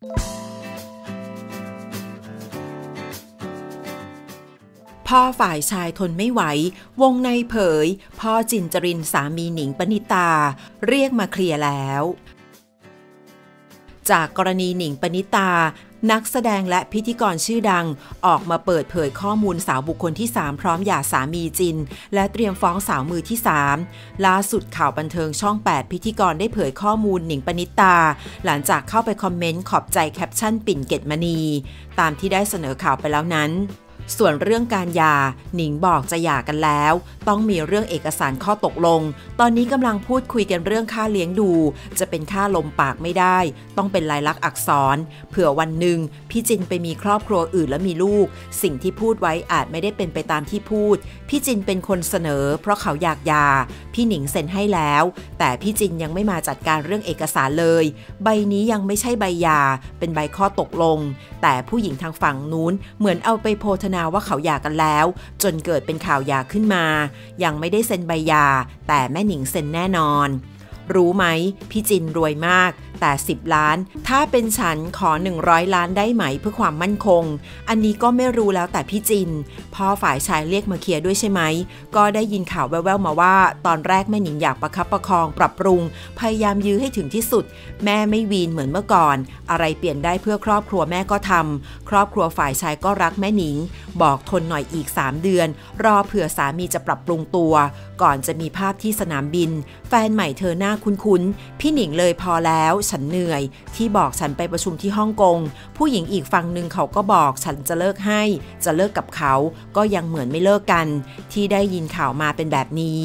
พ่อฝ่ายชายทนไม่ไหว วงในเผย พ่อจินจรินสามีหนิงปณิตา เรียกมาเคลียร์แล้ว จากกรณีหนิงปณิตา นักแสดงและพิธีกรชื่อดัง ออกมาเปิดเผยข้อมูลสาวบุคคลที่ 3 พร้อมหย่าสามีจิน และเตรียมฟ้องสาวมือที่ 3 ล่าสุดข่าวบันเทิงช่อง 8 พิธีกรได้เผยข้อมูลหนิงปณิตา หลังจากเข้าไปคอมเมนต์ขอบใจแคปชั่นปิ่นเกตมณี ตามที่ได้เสนอข่าวไปแล้วนั้น ส่วนเรื่องการหย่าหนิงบอกจะหย่ากันแล้ว ต้องมีเรื่องเอกสารข้อตกลง ตอนนี้กำลังพูดคุยกันเรื่องค่าเลี้ยงดู จะเป็นค่าลมปากไม่ได้ ต้องเป็นลายลักษณ์อักษร เผื่อวันหนึ่งพี่จินไปมีครอบครัวอื่นแล้วมีลูก สิ่งที่พูดไว้อาจไม่ได้เป็นไปตามที่พูด พี่จินเป็นคนเสนอ เพราะเขาอยากหย่าพี่หนิงเซ็นให้แล้ว แต่พี่จินยังไม่มาจัดการเรื่องเอกสารเลย ใบนี้ยังไม่ใช่ใบหย่าเป็นใบข้อตกลง แต่ผู้หญิงทางฝั่งนู้นเหมือนเอาไปโพธนาว่าเขาหย่ากันแล้ว จนเกิดเป็นข่าวหย่าขึ้นมา ยังไม่ได้เซ็นใบหย่าแต่แม่หนิงเซ็นแน่นอน รู้ไหม พี่จินรวยมาก แต่ 10 ล้าน ถ้าเป็นฉันขอ 100 ล้านได้ไหมเพื่อความมั่นคง อันนี้ก็ไม่รู้แล้วแต่พี่จิน พ่อฝ่ายชายเรียกมาเคลียร์ด้วยใช่ไหม ก็ได้ยินข่าวแว่วๆมาว่า ตอนแรกแม่หนิงอยากประคับประคองปรับปรุง พยายามยื้อให้ถึงที่สุด แม่ไม่วีนเหมือนเมื่อก่อน อะไรเปลี่ยนได้เพื่อครอบครัวแม่ก็ทำครอบครัวฝ่ายชายก็รักแม่หนิง บอกทนหน่อยอีก 3 เดือน รอเผื่อสามีจะปรับปรุงตัว ก่อนจะมีภาพที่สนามบิน แฟนใหม่เธอหน้าคุ้นๆ พี่หนิงเลยพอแล้วฉันเหนื่อย ที่บอกฉันไปประชุมที่ฮ่องกง ผู้หญิงอีกฝั่งหนึ่งเขาก็บอกฉันจะเลิกให้ จะเลิกกับเขา ก็ยังเหมือนไม่เลิกกัน ที่ได้ยินข่าวมาเป็นแบบนี้